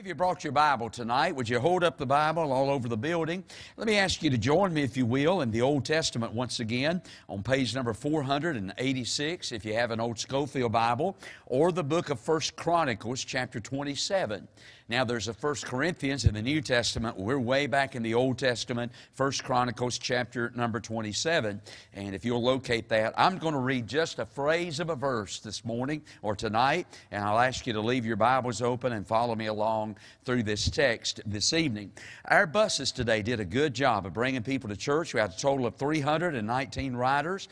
of you brought your Bible tonight? Would you hold up the Bible all over the building? Let me ask you to join me, if you will, in the Old Testament once again on page number 486, if you have an old Scofield Bible, or the book of First Chronicles, chapter 27. Now, there's a First Corinthians in the New Testament. We're way back in the Old Testament, First Chronicles chapter number 27. And if you'll locate that, I'm going to read just a phrase of a verse this morning or tonight, and I'll ask you to leave your Bibles open and follow me along through this text this evening. Our buses today did a good job of bringing people to church. We had a total of 319 riders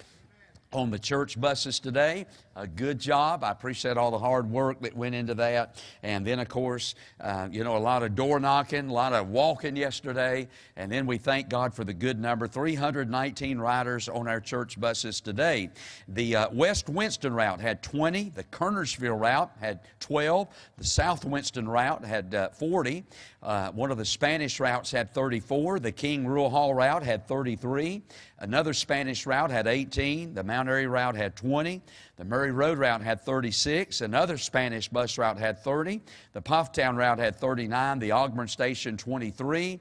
on the church buses today. A good job. I appreciate all the hard work that went into that. And then, of course, uh, you know, a lot of door knocking, a lot of walking yesterday. And then we thank God for the good number 319 riders on our church buses today. The uh, West Winston route had 20, the Kernersville route had 12, the South Winston route had uh, 40, uh, one of the Spanish routes had 34, the King Rural Hall route had 33, another Spanish route had 18, the Mount Airy route had 20. The Road route had 36. Another Spanish bus route had 30. The Pfafftown route had 39. The Ogburn Station 23.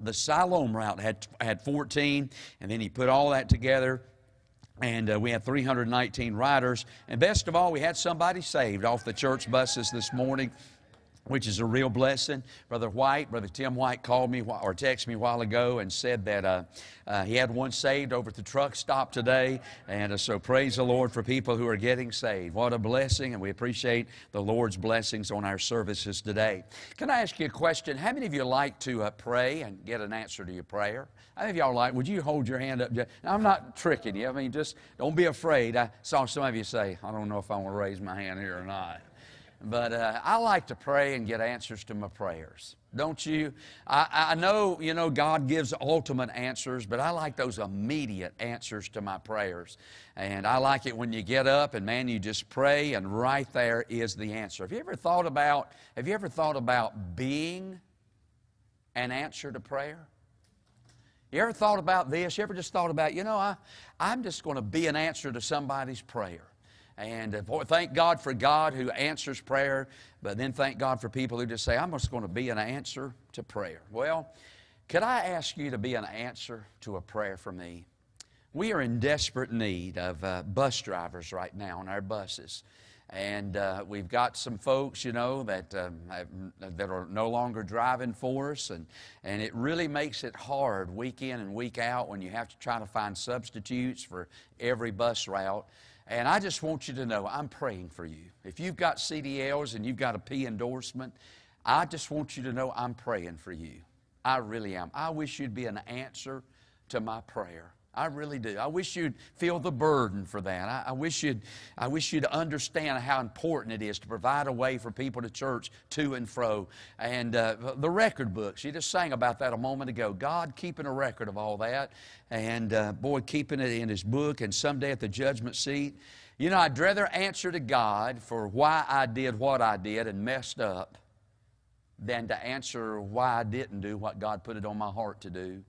The Siloam route had, had 14. And then he put all that together and uh, we had 319 riders. And best of all, we had somebody saved off the church buses this morning which is a real blessing. Brother White, Brother Tim White called me or texted me a while ago and said that uh, uh, he had one saved over at the truck stop today. And uh, so praise the Lord for people who are getting saved. What a blessing, and we appreciate the Lord's blessings on our services today. Can I ask you a question? How many of you like to uh, pray and get an answer to your prayer? How many of y'all like, would you hold your hand up? I'm not tricking you. I mean, just don't be afraid. I saw some of you say, I don't know if I want to raise my hand here or not. But uh, I like to pray and get answers to my prayers. Don't you? I, I know, you know, God gives ultimate answers, but I like those immediate answers to my prayers. And I like it when you get up and man, you just pray and right there is the answer. Have you ever thought about, have you ever thought about being an answer to prayer? You ever thought about this? You ever just thought about, you know, I, I'm just going to be an answer to somebody's prayer. And uh, thank God for God who answers prayer, but then thank God for people who just say, I'm just going to be an answer to prayer. Well, could I ask you to be an answer to a prayer for me? We are in desperate need of uh, bus drivers right now on our buses. And uh, we've got some folks, you know, that, um, have, that are no longer driving for us. And, and it really makes it hard week in and week out when you have to try to find substitutes for every bus route. And I just want you to know I'm praying for you. If you've got CDLs and you've got a P endorsement, I just want you to know I'm praying for you. I really am. I wish you'd be an answer to my prayer. I really do. I wish you'd feel the burden for that. I, I, wish you'd, I wish you'd understand how important it is to provide a way for people to church to and fro. And uh, the record books, you just sang about that a moment ago. God keeping a record of all that. And uh, boy, keeping it in His book and someday at the judgment seat. You know, I'd rather answer to God for why I did what I did and messed up than to answer why I didn't do what God put it on my heart to do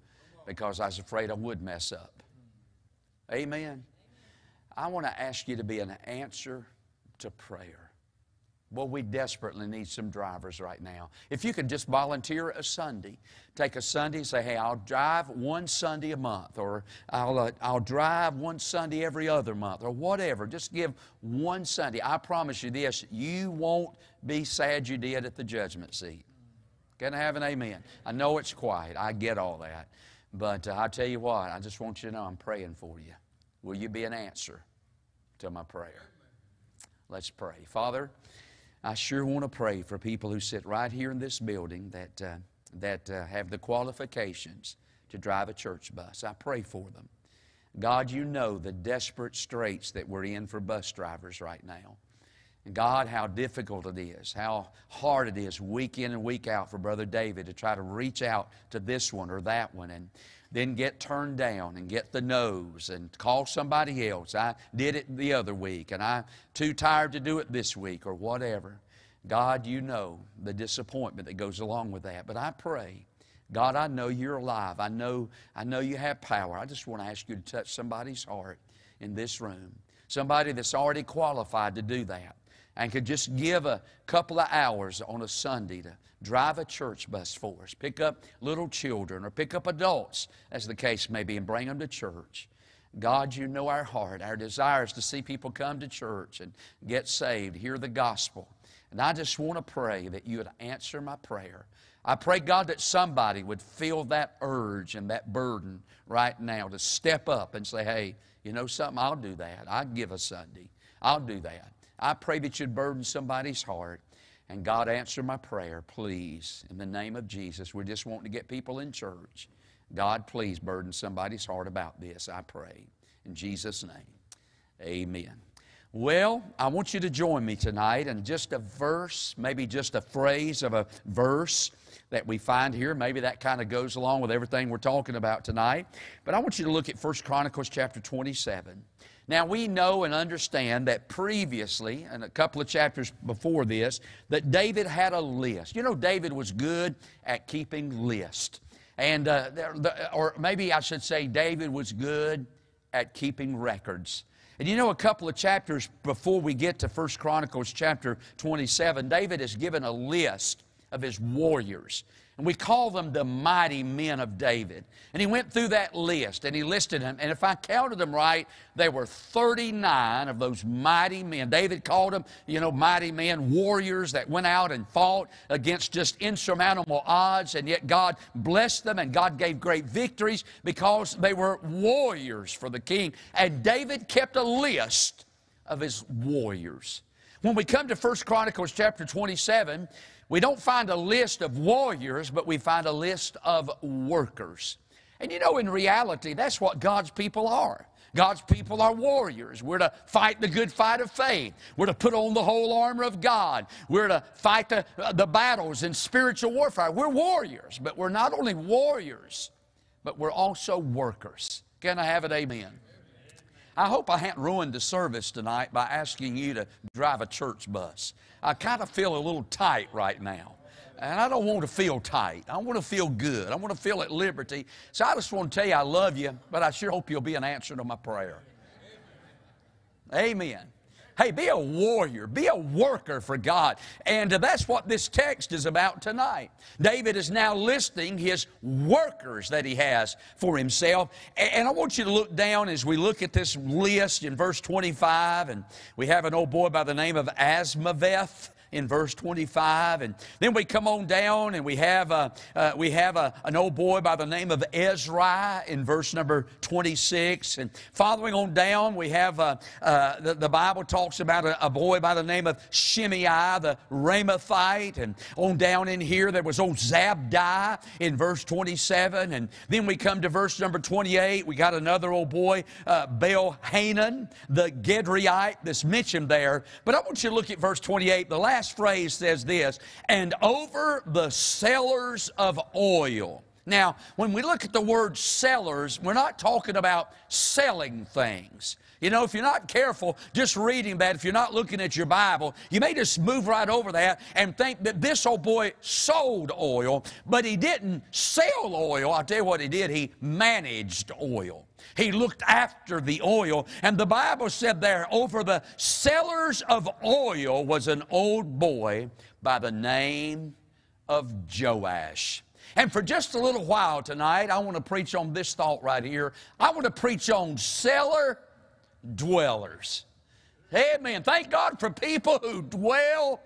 because I was afraid I would mess up. Amen. I want to ask you to be an answer to prayer. Well, we desperately need some drivers right now. If you could just volunteer a Sunday, take a Sunday and say, hey, I'll drive one Sunday a month, or I'll, uh, I'll drive one Sunday every other month, or whatever. Just give one Sunday. I promise you this you won't be sad you did at the judgment seat. Can I have an amen? I know it's quiet. I get all that. But uh, I tell you what, I just want you to know I'm praying for you. Will you be an answer to my prayer? Let's pray. Father, I sure want to pray for people who sit right here in this building that, uh, that uh, have the qualifications to drive a church bus. I pray for them. God, you know the desperate straits that we're in for bus drivers right now. God, how difficult it is, how hard it is week in and week out for Brother David to try to reach out to this one or that one and then get turned down and get the nose and call somebody else. I did it the other week and I'm too tired to do it this week or whatever. God, you know the disappointment that goes along with that. But I pray, God, I know you're alive. I know, I know you have power. I just want to ask you to touch somebody's heart in this room. Somebody that's already qualified to do that. And could just give a couple of hours on a Sunday to drive a church bus for us, pick up little children or pick up adults, as the case may be, and bring them to church. God, you know our heart. Our desire is to see people come to church and get saved, hear the gospel. And I just want to pray that you would answer my prayer. I pray, God, that somebody would feel that urge and that burden right now to step up and say, hey, you know something? I'll do that. I'll give a Sunday. I'll do that. I pray that you'd burden somebody's heart. And God, answer my prayer, please. In the name of Jesus, we're just wanting to get people in church. God, please burden somebody's heart about this, I pray. In Jesus' name, amen. Well, I want you to join me tonight in just a verse, maybe just a phrase of a verse that we find here. Maybe that kind of goes along with everything we're talking about tonight. But I want you to look at 1 Chronicles chapter 27. Now, we know and understand that previously, and a couple of chapters before this, that David had a list. You know, David was good at keeping lists. And, uh, or maybe I should say, David was good at keeping records. And you know, a couple of chapters before we get to 1 Chronicles chapter 27, David is given a list of his warriors. And we call them the mighty men of David. And he went through that list and he listed them. And if I counted them right, there were 39 of those mighty men. David called them, you know, mighty men, warriors that went out and fought against just insurmountable odds. And yet God blessed them and God gave great victories because they were warriors for the king. And David kept a list of his warriors. When we come to 1 Chronicles chapter 27, we don't find a list of warriors, but we find a list of workers. And you know, in reality, that's what God's people are. God's people are warriors. We're to fight the good fight of faith. We're to put on the whole armor of God. We're to fight the, uh, the battles in spiritual warfare. We're warriors, but we're not only warriors, but we're also workers. Can I have it? Amen. I hope I haven't ruined the service tonight by asking you to drive a church bus. I kind of feel a little tight right now. And I don't want to feel tight. I want to feel good. I want to feel at liberty. So I just want to tell you I love you, but I sure hope you'll be an answer to my prayer. Amen. Hey, be a warrior, be a worker for God. And uh, that's what this text is about tonight. David is now listing his workers that he has for himself. And I want you to look down as we look at this list in verse 25. And we have an old boy by the name of Azmaveth in verse 25. And then we come on down and we have, a, uh, we have a, an old boy by the name of Ezra in verse number 26. And following on down, we have uh, uh, the, the, Bible talks about a, a, boy by the name of Shimei, the Ramathite. And on down in here, there was old Zabdi in verse 27. And then we come to verse number 28. We got another old boy, uh, Baal Hanan, the Gederite that's mentioned there. But I want you to look at verse 28. The last last phrase says this, and over the cellars of oil. Now, when we look at the word cellars, we're not talking about selling things. You know, if you're not careful just reading that, if you're not looking at your Bible, you may just move right over that and think that this old boy sold oil, but he didn't sell oil. I'll tell you what he did, he managed oil. He looked after the oil. And the Bible said there, over the cellars of oil was an old boy by the name of Joash. And for just a little while tonight, I want to preach on this thought right here. I want to preach on cellar dwellers. Amen. Thank God for people who dwell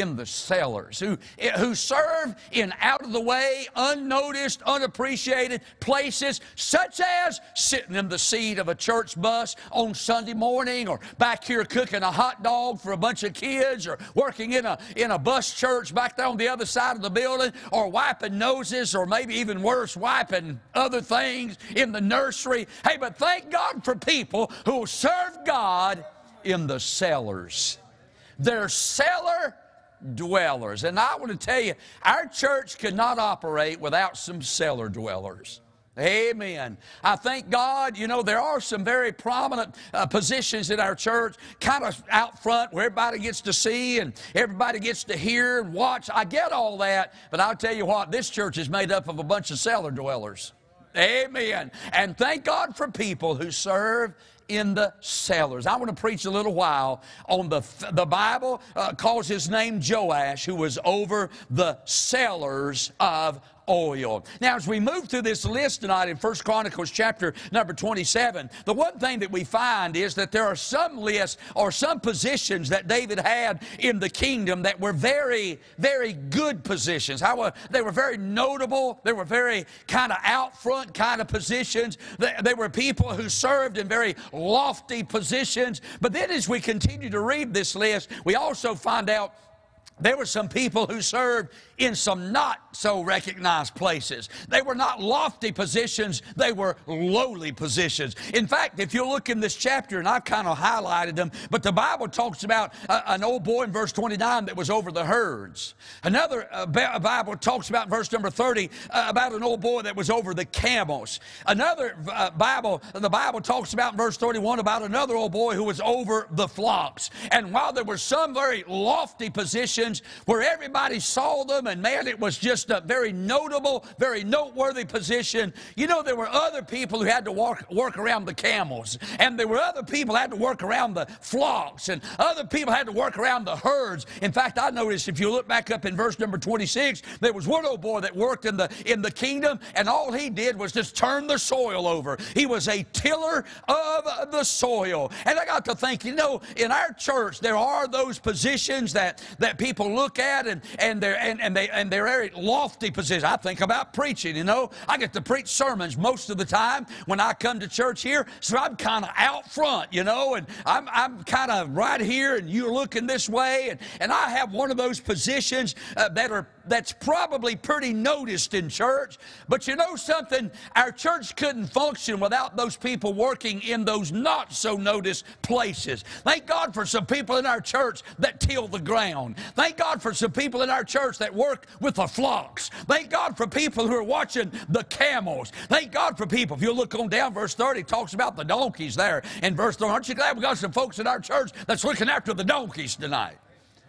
in the cellars, who, who serve in out of the way, unnoticed, unappreciated places, such as sitting in the seat of a church bus on Sunday morning, or back here cooking a hot dog for a bunch of kids, or working in a, in a bus church back there on the other side of the building, or wiping noses, or maybe even worse, wiping other things in the nursery. Hey, but thank God for people who serve God in the cellars. They're cellar dwellers. And I want to tell you, our church could not operate without some cellar dwellers. Amen. I thank God, you know, there are some very prominent uh, positions in our church, kind of out front where everybody gets to see and everybody gets to hear and watch. I get all that, but I'll tell you what, this church is made up of a bunch of cellar dwellers. Amen. And thank God for people who serve in the cellars. I want to preach a little while on the, the Bible uh, calls his name Joash, who was over the cellars of oil. Now, as we move through this list tonight in First Chronicles chapter number 27, the one thing that we find is that there are some lists or some positions that David had in the kingdom that were very, very good positions. How uh, they were very notable. They were very kind of out front kind of positions. They, they were people who served in very lofty positions. But then as we continue to read this list, we also find out there were some people who served in some not so recognized places. They were not lofty positions, they were lowly positions. In fact, if you look in this chapter, and I've kind of highlighted them, but the Bible talks about uh, an old boy in verse 29 that was over the herds. Another uh, Bible talks about verse number 30 uh, about an old boy that was over the camels. Another uh, Bible, the Bible talks about verse 31 about another old boy who was over the flocks. And while there were some very lofty positions where everybody saw them, and man, it was just a very notable, very noteworthy position. You know, there were other people who had to work, work around the camels, and there were other people had to work around the flocks, and other people had to work around the herds. In fact, I noticed if you look back up in verse number 26, there was one old boy that worked in the in the kingdom, and all he did was just turn the soil over. He was a tiller of the soil. And I got to think, you know, in our church, there are those positions that, that people look at and, and they're and, and they and they're very lofty positions. I think about preaching, you know. I get to preach sermons most of the time when I come to church here, so I'm kind of out front, you know, and I'm, I'm kind of right here and you're looking this way, and, and I have one of those positions uh, that are that's probably pretty noticed in church. But you know something? Our church couldn't function without those people working in those not so noticed places. Thank God for some people in our church that till the ground. Thank God for some people in our church that work with the flocks. Thank God for people who are watching the camels. Thank God for people. If you look on down, verse 30 talks about the donkeys there. In verse 30, aren't you glad we got some folks in our church that's looking after the donkeys tonight?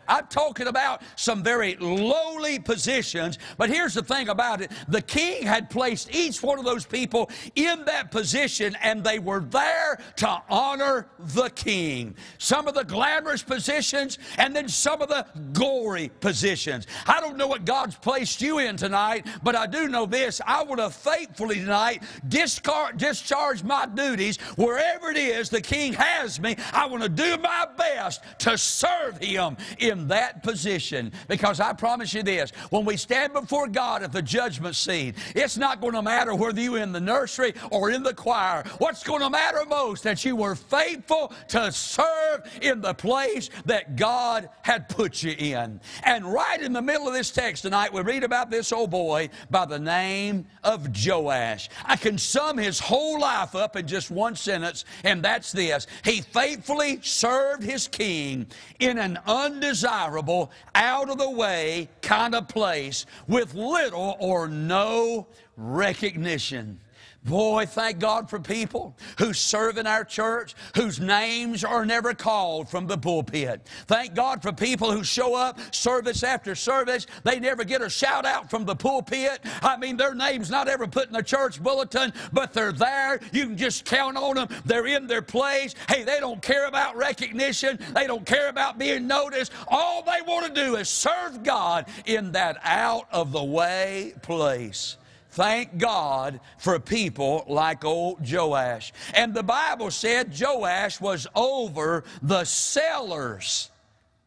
I'm talking about some very lowly positions. But here's the thing about it the king had placed each one of those people in that position, and they were there to honor the king. Some of the glamorous positions, and then some of the gory positions. I don't know what God's placed you in tonight, but I do know this. I want have faithfully tonight discard, discharge my duties wherever it is the king has me. I want to do my best to serve him in in that position. Because I promise you this when we stand before God at the judgment seat, it's not going to matter whether you're in the nursery or in the choir. What's going to matter most that you were faithful to serve in the place that God had put you in. And right in the middle of this text tonight, we read about this old boy by the name of Joash. I can sum his whole life up in just one sentence, and that's this He faithfully served his king in an undesirable undesirable, out of the way kind of place with little or no recognition. Boy, thank God for people who serve in our church whose names are never called from the pulpit. Thank God for people who show up service after service. They never get a shout out from the pulpit. I mean, their name's not ever put in the church bulletin, but they're there. You can just count on them. They're in their place. Hey, they don't care about recognition. They don't care about being noticed. All they want to do is serve God in that out of the way place. Thank God for people like old Joash. And the Bible said Joash was over the cellars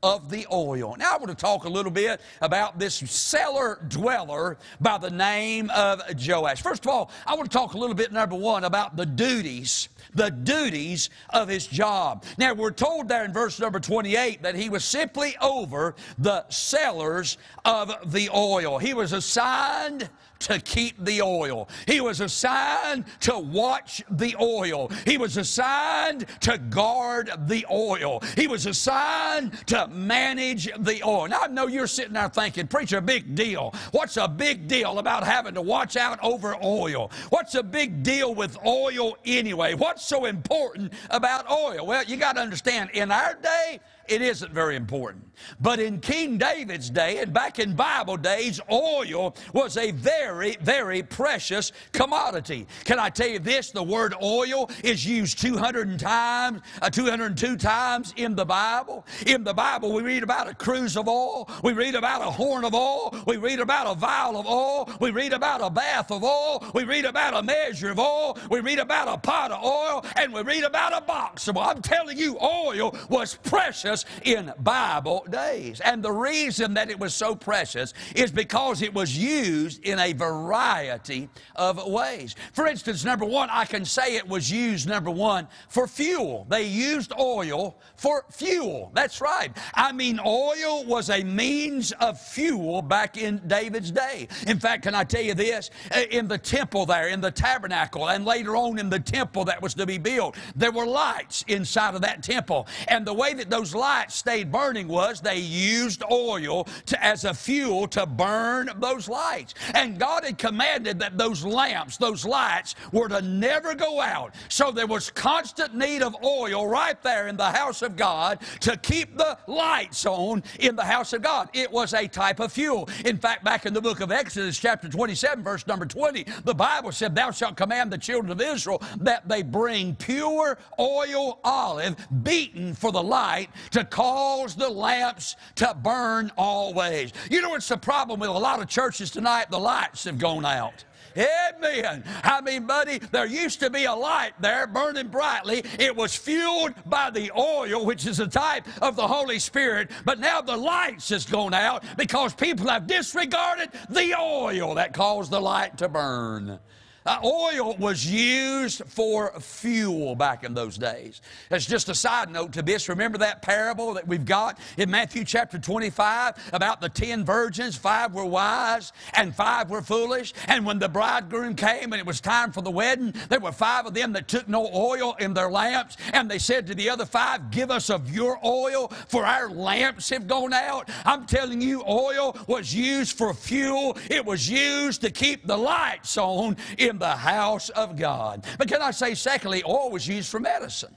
of the oil. Now, I want to talk a little bit about this cellar dweller by the name of Joash. First of all, I want to talk a little bit, number one, about the duties, the duties of his job. Now, we're told there in verse number 28 that he was simply over the cellars of the oil. He was assigned to keep the oil. He was assigned to watch the oil. He was assigned to guard the oil. He was assigned to manage the oil. Now, I know you're sitting there thinking, Preacher, big deal. What's a big deal about having to watch out over oil? What's a big deal with oil anyway? What's so important about oil? Well, you got to understand, in our day, it isn't very important. But in King David's day and back in Bible days, oil was a very, very precious commodity. Can I tell you this? The word oil is used 200 times, uh, 202 times in the Bible. In the Bible, we read about a cruse of oil, we read about a horn of oil, we read about a vial of oil, we read about a bath of oil, we read about a measure of oil, we read about a pot of oil, and we read about a box of oil. I'm telling you, oil was precious in Bible days. And the reason that it was so precious is because it was used in a variety of ways. For instance, number one, I can say it was used, number one, for fuel. They used oil for fuel. That's right. I mean, oil was a means of fuel back in David's day. In fact, can I tell you this? Uh, in the temple there, in the tabernacle, and later on in the temple that was to be built, there were lights inside of that temple. And the way that those lights stayed burning was they used oil to, as a fuel to burn those lights. And God had commanded that those lamps, those lights, were to never go out. So there was constant need of oil right there in the house of God to keep the lights on in the house of God. It was a type of fuel. In fact, back in the book of Exodus, chapter 27, verse number 20, the Bible said, Thou shalt command the children of Israel that they bring pure oil olive beaten for the light to cause the lamps to burn always. You know what's the problem with a lot of churches tonight? The lights have gone out. Amen. I mean, buddy, there used to be a light there burning brightly. It was fueled by the oil, which is a type of the Holy Spirit. But now the lights has gone out because people have disregarded the oil that caused the light to burn. Uh, oil was used for fuel back in those days. That's just a side note to this, remember that parable that we've got in Matthew chapter 25 about the ten virgins? Five were wise and five were foolish. And when the bridegroom came and it was time for the wedding, there were five of them that took no oil in their lamps. And they said to the other five, Give us of your oil, for our lamps have gone out. I'm telling you, oil was used for fuel, it was used to keep the lights on in the house of God. But can I say, secondly, oil was used for medicine.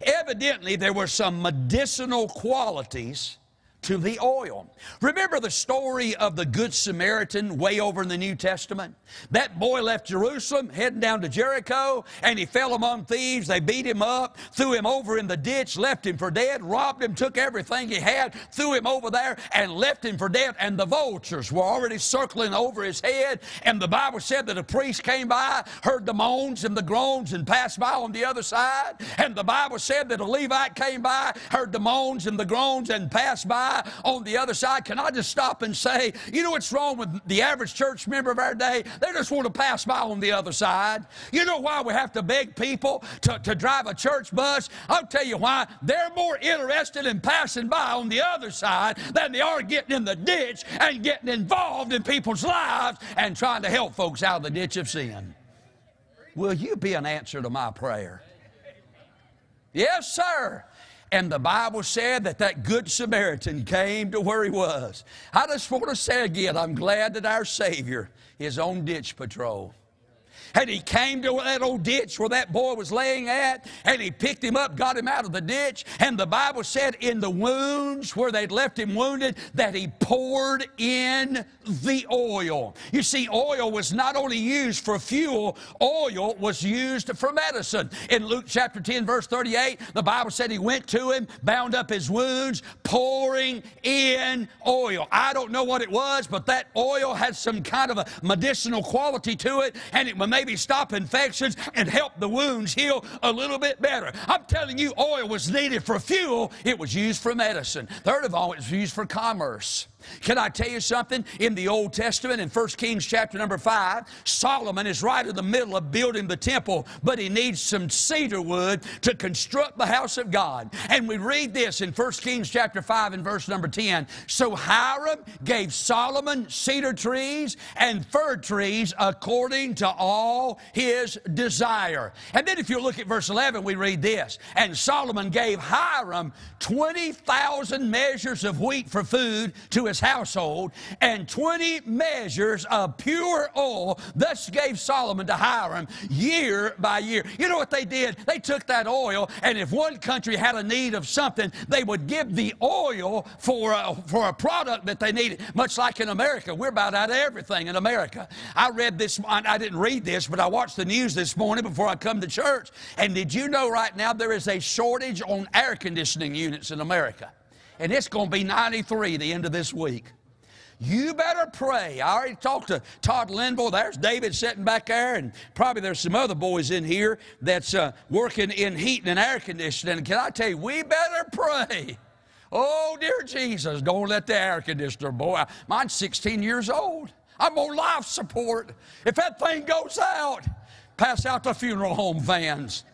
Evidently, there were some medicinal qualities to the oil. Remember the story of the Good Samaritan way over in the New Testament? That boy left Jerusalem, heading down to Jericho, and he fell among thieves. They beat him up, threw him over in the ditch, left him for dead, robbed him, took everything he had, threw him over there, and left him for dead. And the vultures were already circling over his head. And the Bible said that a priest came by, heard the moans and the groans, and passed by on the other side. And the Bible said that a Levite came by, heard the moans and the groans, and passed by on the other side. Can I just stop and say, you know what's wrong with the average church member of our day? They just want to pass by on the other side. You know why we have to beg people to, to drive a church bus? I'll tell you why. They're more interested in passing by on the other side than they are getting in the ditch and getting involved in people's lives and trying to help folks out of the ditch of sin. Will you be an answer to my prayer? Yes, sir. And the Bible said that that good Samaritan came to where he was. I just want to say again, I'm glad that our Savior is on ditch patrol. And he came to that old ditch where that boy was laying at, and he picked him up, got him out of the ditch. And the Bible said, in the wounds where they'd left him wounded, that he poured in the oil. You see, oil was not only used for fuel, oil was used for medicine. In Luke chapter 10, verse 38, the Bible said he went to him, bound up his wounds, pouring in oil. I don't know what it was, but that oil had some kind of a medicinal quality to it, and it would maybe stop infections and help the wounds heal a little bit better. I'm telling you, oil was needed for fuel, it was used for medicine. Third of all, it was used for commerce. Can I tell you something? In the Old Testament, in 1 Kings chapter number 5, Solomon is right in the middle of building the temple, but he needs some cedar wood to construct the house of God. And we read this in 1 Kings chapter 5 and verse number 10. So Hiram gave Solomon cedar trees and fir trees according to all his desire. And then if you look at verse 11, we read this. And Solomon gave Hiram 20,000 measures of wheat for food to household and 20 measures of pure oil. Thus gave Solomon to Hiram year by year. You know what they did? They took that oil, and if one country had a need of something, they would give the oil for a, for a product that they needed. Much like in America, we're about out of everything in America. I read this, I didn't read this, but I watched the news this morning before I come to church. And did you know right now there is a shortage on air conditioning units in America? And it's going to be 93 the end of this week. You better pray. I already talked to Todd Linville. There's David sitting back there, and probably there's some other boys in here that's uh, working in heat and air conditioning. Can I tell you, we better pray. Oh, dear Jesus, don't let the air conditioner, boy. Mine's 16 years old. I'm on life support. If that thing goes out, pass out the funeral home vans.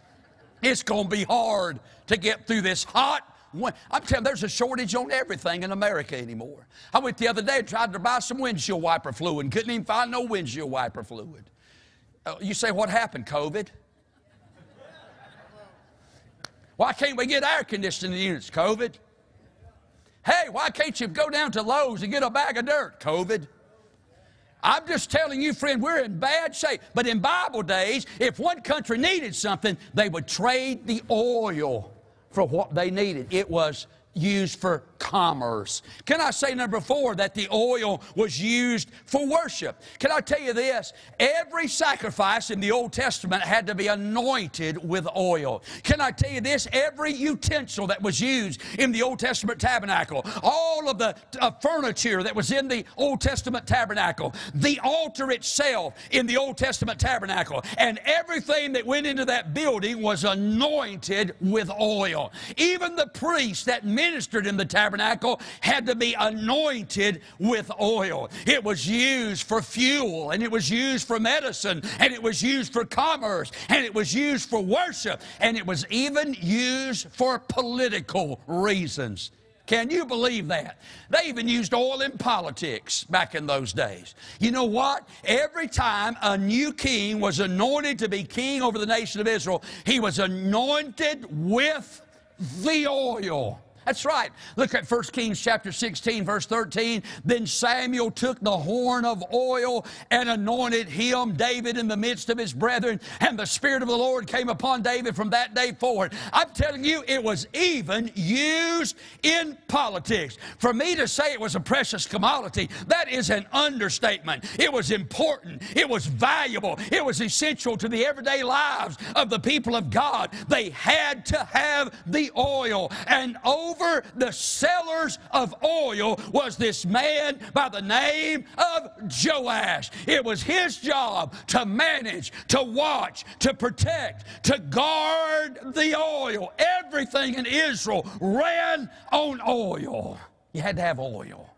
It's going to be hard to get through this hot I'm telling you, there's a shortage on everything in America anymore. I went the other day and tried to buy some windshield wiper fluid and couldn't even find no windshield wiper fluid. Uh, you say, what happened, COVID? Why can't we get air conditioning units, COVID? Hey, why can't you go down to Lowe's and get a bag of dirt, COVID? I'm just telling you, friend, we're in bad shape. But in Bible days, if one country needed something, they would trade the oil for what they needed. It was used for commerce. Can I say, number four, that the oil was used for worship? Can I tell you this? Every sacrifice in the Old Testament had to be anointed with oil. Can I tell you this? Every utensil that was used in the Old Testament tabernacle, all of the uh, furniture that was in the Old Testament tabernacle, the altar itself in the Old Testament tabernacle, and everything that went into that building was anointed with oil. Even the priests that ministered in the tabernacle had to be anointed with oil. It was used for fuel, and it was used for medicine, and it was used for commerce, and it was used for worship, and it was even used for political reasons. Can you believe that? They even used oil in politics back in those days. You know what? Every time a new king was anointed to be king over the nation of Israel, he was anointed with the oil. That's right. Look at 1 Kings chapter 16, verse 13. Then Samuel took the horn of oil and anointed him, David, in the midst of his brethren, and the Spirit of the Lord came upon David from that day forward. I'm telling you, it was even used in politics. For me to say it was a precious commodity, that is an understatement. It was important, it was valuable, it was essential to the everyday lives of the people of God. They had to have the oil. And over over the cellars of oil was this man by the name of Joash. It was his job to manage, to watch, to protect, to guard the oil. Everything in Israel ran on oil. You had to have oil.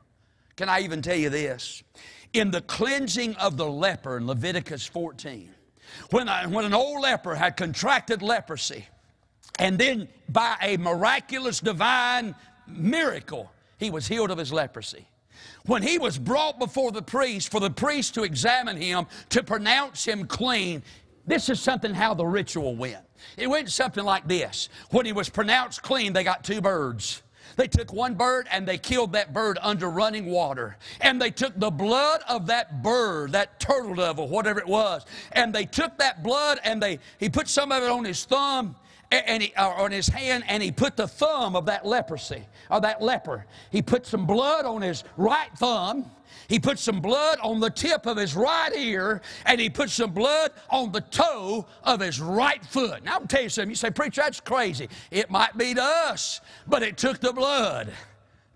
Can I even tell you this? In the cleansing of the leper in Leviticus 14, when, I, when an old leper had contracted leprosy, and then, by a miraculous divine miracle, he was healed of his leprosy. When he was brought before the priest for the priest to examine him, to pronounce him clean, this is something how the ritual went. It went something like this. When he was pronounced clean, they got two birds. They took one bird and they killed that bird under running water. And they took the blood of that bird, that turtle dove or whatever it was, and they took that blood and they he put some of it on his thumb and he, on his hand and he put the thumb of that leprosy, or that leper. He put some blood on his right thumb. He put some blood on the tip of his right ear, and he put some blood on the toe of his right foot. Now, I'll tell you something. You say, Preacher, that's crazy. It might be to us, but it took the blood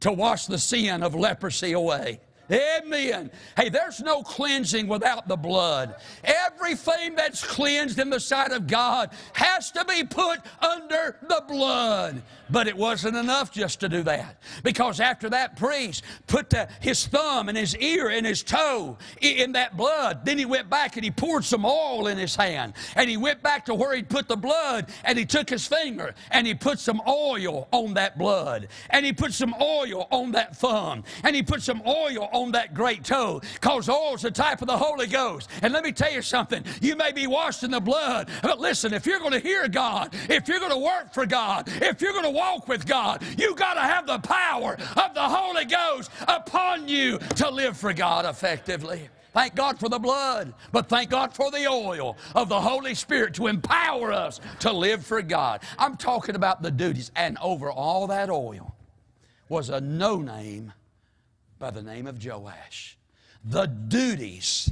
to wash the sin of leprosy away. Amen. Hey, there's no cleansing without the blood. Everything that's cleansed in the sight of God has to be put under the blood. But it wasn't enough just to do that. Because after that priest put the, his thumb and his ear and his toe in that blood, then he went back and he poured some oil in his hand. And he went back to where he'd put the blood and he took his finger and he put some oil on that blood. And he put some oil on that thumb. And he put some oil on that great toe because oil is a type of the Holy Ghost. And let me tell you something you may be washed in the blood, but listen, if you're going to hear God, if you're going to work for God, if you're going to walk with God. You got to have the power of the Holy Ghost upon you to live for God effectively. Thank God for the blood, but thank God for the oil of the Holy Spirit to empower us to live for God. I'm talking about the duties, and over all that oil was a no name by the name of Joash. The duties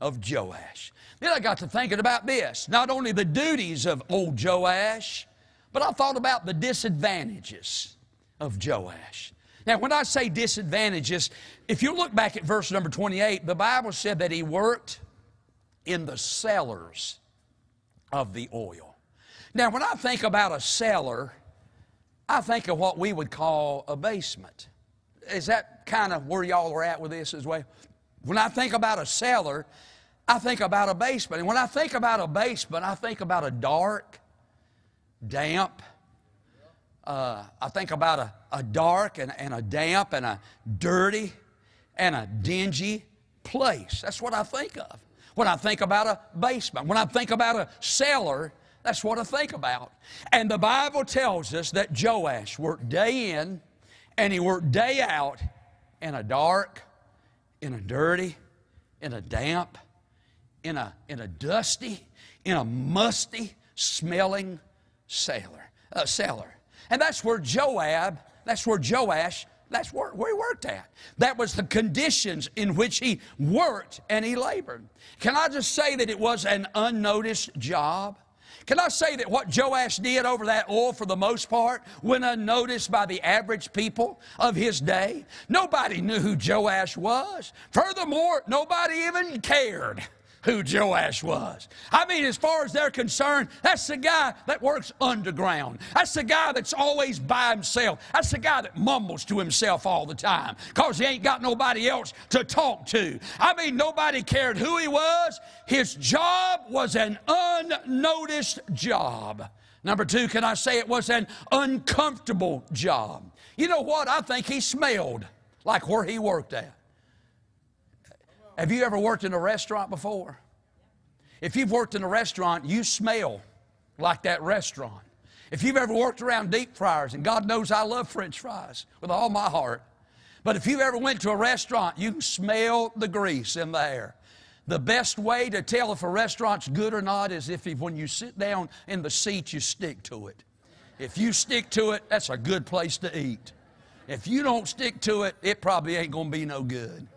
of Joash. Then I got to thinking about this not only the duties of old Joash, but I thought about the disadvantages of Joash. Now, when I say disadvantages, if you look back at verse number 28, the Bible said that he worked in the cellars of the oil. Now, when I think about a cellar, I think of what we would call a basement. Is that kind of where y'all are at with this as well? When I think about a cellar, I think about a basement. And when I think about a basement, I think about a dark, damp, uh, I think about a, a dark and, and a damp and a dirty and a dingy place. That's what I think of. When I think about a basement, when I think about a cellar, that's what I think about. And the Bible tells us that Joash worked day in and he worked day out in a dark, in a dirty, in a damp, in a, in a dusty, in a musty smelling cellar. a cellar. And that's where Joab, that's where Joash, that's where, where he worked at. That was the conditions in which he worked and he labored. Can I just say that it was an unnoticed job? Can I say that what Joash did over that oil, for the most part, went unnoticed by the average people of his day? Nobody knew who Joash was. Furthermore, nobody even cared who Joash was. I mean, as far as they're concerned, that's the guy that works underground. That's the guy that's always by himself. That's the guy that mumbles to himself all the time because he ain't got nobody else to talk to. I mean, nobody cared who he was. His job was an unnoticed job. Number two, can I say it was an uncomfortable job? You know what? I think he smelled like where he worked at. Have you ever worked in a restaurant before? If you've worked in a restaurant, you smell like that restaurant. If you've ever worked around deep fryers, and God knows I love French fries with all my heart, but if you've ever went to a restaurant, you can smell the grease in the air. The best way to tell if a restaurant's good or not is if when you sit down in the seat, you stick to it. If you stick to it, that's a good place to eat. If you don't stick to it, it probably ain't going to be no good.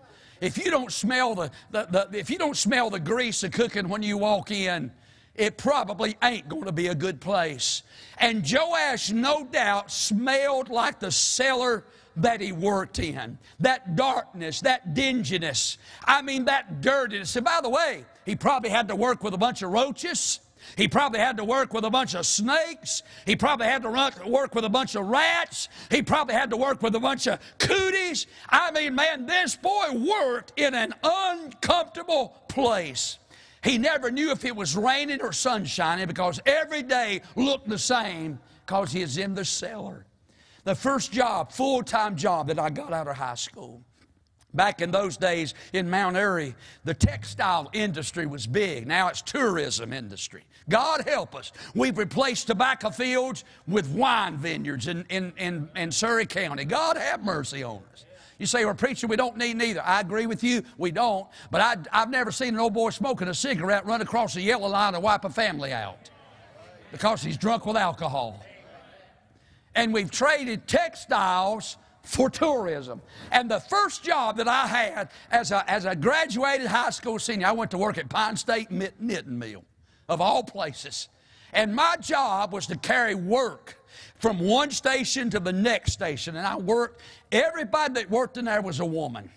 If you don't smell the, the, the, if you don't smell the grease of cooking when you walk in, it probably ain't going to be a good place. And Joash, no doubt, smelled like the cellar that he worked in. That darkness, that dinginess. I mean, that dirtiness. And by the way, he probably had to work with a bunch of roaches. He probably had to work with a bunch of snakes. He probably had to run, work with a bunch of rats. He probably had to work with a bunch of cooties. I mean, man, this boy worked in an uncomfortable place. He never knew if it was raining or sunshine because every day looked the same because he is in the cellar. The first job, full time job that I got out of high school. Back in those days in Mount Airy, the textile industry was big. Now it's tourism industry. God help us. We've replaced tobacco fields with wine vineyards in, in, in, in Surry County. God have mercy on us. You say, well, preacher, we don't need neither. I agree with you, we don't. But I, I've never seen an old boy smoking a cigarette run across a yellow line and wipe a family out because he's drunk with alcohol. And we've traded textiles for tourism. And the first job that I had as a, as a graduated high school senior, I went to work at Pine State Knitting Mill, of all places. And my job was to carry work from one station to the next station. And I worked, everybody that worked in there was a woman.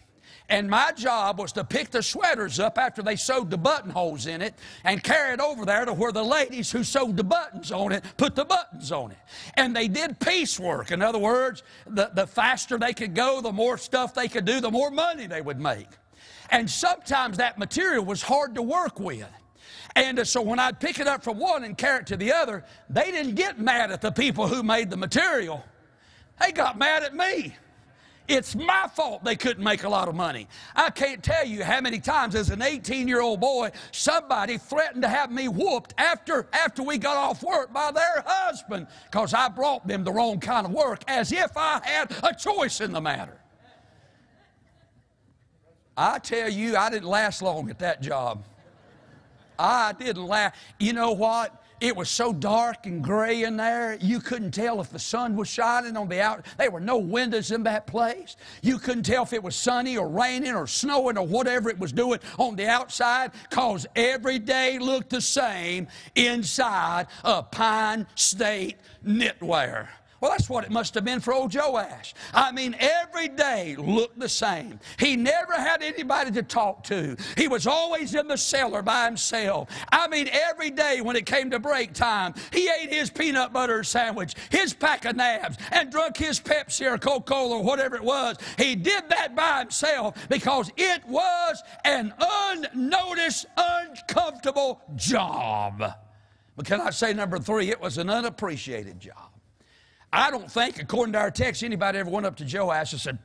And my job was to pick the sweaters up after they sewed the buttonholes in it and carry it over there to where the ladies who sewed the buttons on it put the buttons on it. And they did piecework. In other words, the, the faster they could go, the more stuff they could do, the more money they would make. And sometimes that material was hard to work with. And so when I'd pick it up from one and carry it to the other, they didn't get mad at the people who made the material. They got mad at me. It's my fault they couldn't make a lot of money. I can't tell you how many times as an 18 year old boy, somebody threatened to have me whooped after, after we got off work by their husband because I brought them the wrong kind of work as if I had a choice in the matter. I tell you, I didn't last long at that job. I didn't last. You know what? It was so dark and gray in there, you couldn't tell if the sun was shining on the out. There were no windows in that place. You couldn't tell if it was sunny or raining or snowing or whatever it was doing on the outside because every day looked the same inside a Pine State knitwear. Well, that's what it must have been for old Joash. I mean, every day looked the same. He never had anybody to talk to. He was always in the cellar by himself. I mean, every day when it came to break time, he ate his peanut butter sandwich, his pack of nabs, and drank his Pepsi or Coca Cola or whatever it was. He did that by himself because it was an unnoticed, uncomfortable job. But can I say, number three, it was an unappreciated job. I don't think, according to our text, anybody ever went up to Joash and said,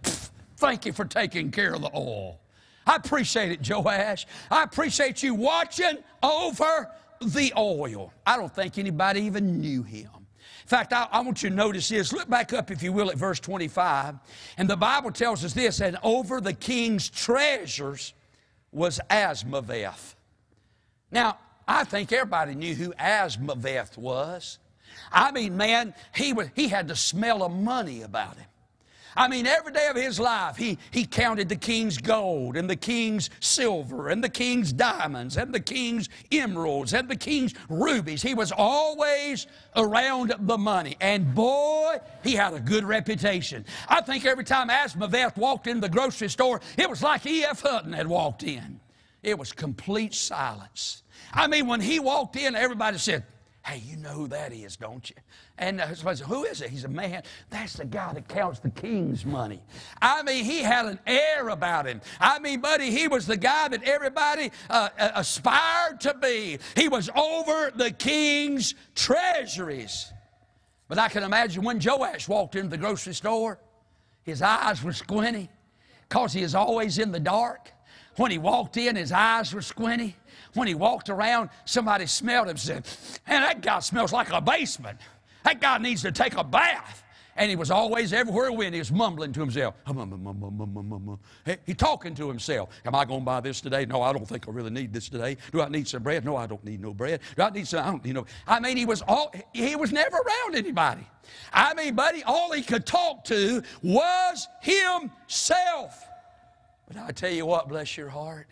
Thank you for taking care of the oil. I appreciate it, Joash. I appreciate you watching over the oil. I don't think anybody even knew him. In fact, I, I, want you to notice this. Look back up, if you will, at verse 25. And the Bible tells us this and over the king's treasures was Azmaveth. Now, I think everybody knew who Azmaveth was. I mean, man, he, was, he had the smell of money about him. I mean, every day of his life, he, he counted the king's gold and the king's silver and the king's diamonds and the king's emeralds and the king's rubies. He was always around the money. And boy, he had a good reputation. I think every time Azmaveth walked in the grocery store, it was like E.F. Hutton had walked in. It was complete silence. I mean, when he walked in, everybody said, Hey, you know who that is, don't you? And uh, somebody said, Who is it? He's a man. That's the guy that counts the king's money. I mean, he had an air about him. I mean, buddy, he was the guy that everybody uh, aspired to be. He was over the king's treasuries. But I can imagine when Joash walked into the grocery store, his eyes were squinty because he is always in the dark. When he walked in, his eyes were squinty. When he walked around, somebody smelled him and said, Man, that guy smells like a basement. That guy needs to take a bath. And he was always everywhere he went, he was mumbling to himself. He, talking to himself. Am I going to buy this today? No, I don't think I really need this today. Do I need some bread? No, I don't need no bread. Do I need some? I don't need no. I mean, he was all he was never around anybody. I mean, buddy, all he could talk to was himself. But I tell you what, bless your heart.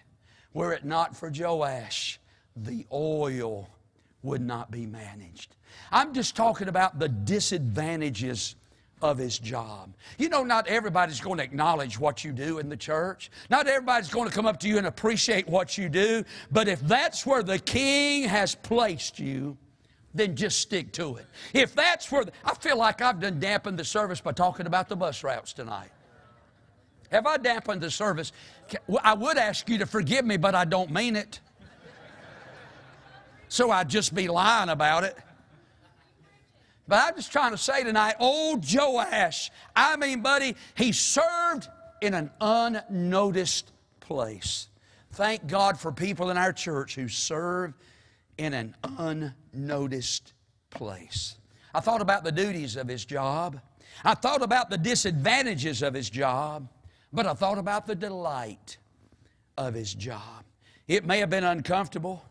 Were it not for Joash, the oil would not be managed. I'm just talking about the disadvantages of his job. You know, not everybody's going to acknowledge what you do in the church. Not everybody's going to come up to you and appreciate what you do. But if that's where the king has placed you, then just stick to it. If that's where, the, I feel like I've done dampened the service by talking about the bus routes tonight. Have I dampened the service? I would ask you to forgive me, but I don't mean it. So I'd just be lying about it. But I'm just trying to say tonight, old Joash, I mean, buddy, he served in an unnoticed place. Thank God for people in our church who serve in an unnoticed place. I thought about the duties of his job. I thought about the disadvantages of his job. But I thought about the delight of his job. It may have been uncomfortable,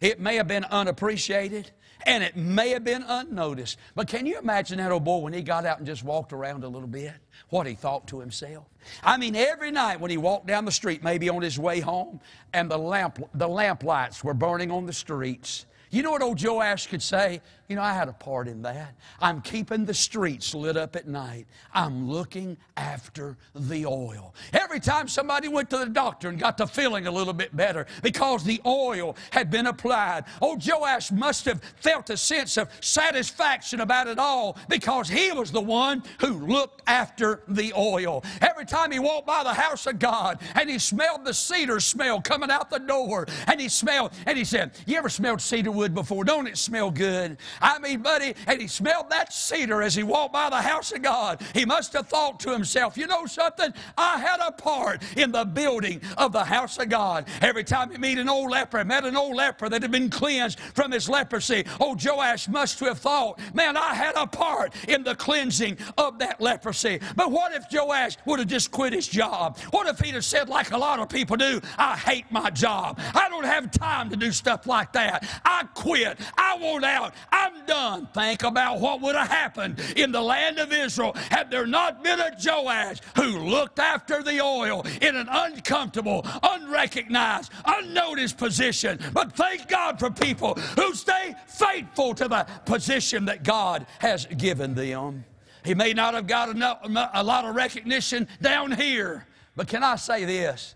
it may have been unappreciated, and it may have been unnoticed. But can you imagine that old boy when he got out and just walked around a little bit? What he thought to himself. I mean, every night when he walked down the street, maybe on his way home, and the lamp, the lamp lights were burning on the streets, you know what old Joash could say? You know, I had a part in that. I'm keeping the streets lit up at night. I'm looking after the oil. Every time somebody went to the doctor and got the feeling a little bit better because the oil had been applied, old Joash must have felt a sense of satisfaction about it all because he was the one who looked after the oil. Every time he walked by the house of God and he smelled the cedar smell coming out the door and he smelled, and he said, You ever smelled cedar wood? before. Don't it smell good? I mean, buddy, and he smelled that cedar as he walked by the house of God. He must have thought to himself, you know something? I had a part in the building of the house of God. Every time he meet an old leper, met an old leper that had been cleansed from his leprosy, oh, Joash must have thought, man, I had a part in the cleansing of that leprosy. But what if Joash would have just quit his job? What if he'd have said, like a lot of people do, I hate my job. I don't have time to do stuff like that. I quit. I want out. I'm done. Think about what would have happened in the land of Israel had there not been a Joash who looked after the oil in an uncomfortable, unrecognized, unnoticed position. But thank God for people who stay faithful to the position that God has given them. He may not have got enough, a lot of recognition down here, but can I say this?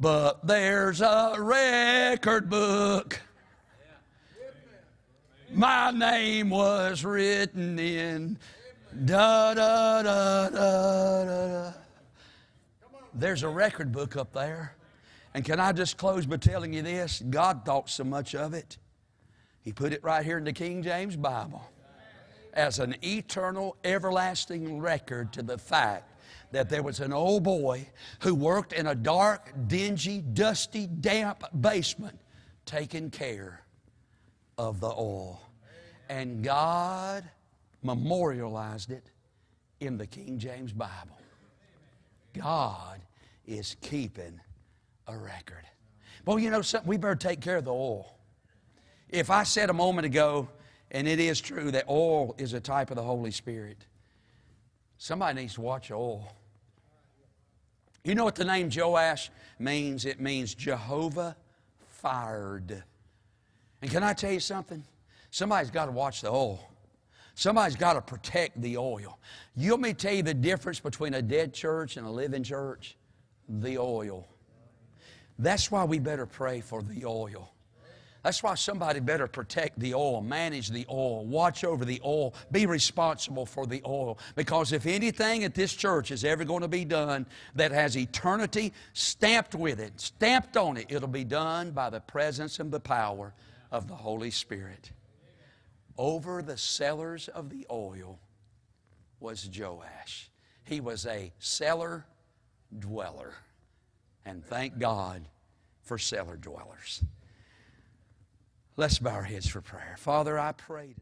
But there's a record book. My name was written in. Da da da da da. There's a record book up there. And can I just close by telling you this? God thought so much of it. He put it right here in the King James Bible as an eternal, everlasting record to the fact that there was an old boy who worked in a dark, dingy, dusty, damp basement taking care of the oil. And God memorialized it in the King James Bible. God is keeping a record. Well, you know something? We better take care of the oil. If I said a moment ago, and it is true that oil is a type of the Holy Spirit, somebody needs to watch oil. You know what the name Joash means? It means Jehovah fired. And can I tell you something? Somebody's got to watch the oil. Somebody's got to protect the oil. You want me to tell you the difference between a dead church and a living church? The oil. That's why we better pray for the oil. That's why somebody better protect the oil, manage the oil, watch over the oil, be responsible for the oil. Because if anything at this church is ever going to be done that has eternity stamped with it, stamped on it, it'll be done by the presence and the power of the Holy Spirit. Over the cellars of the oil was Joash. He was a cellar dweller. And thank God for cellar dwellers. Let's bow our heads for prayer. Father, I pray.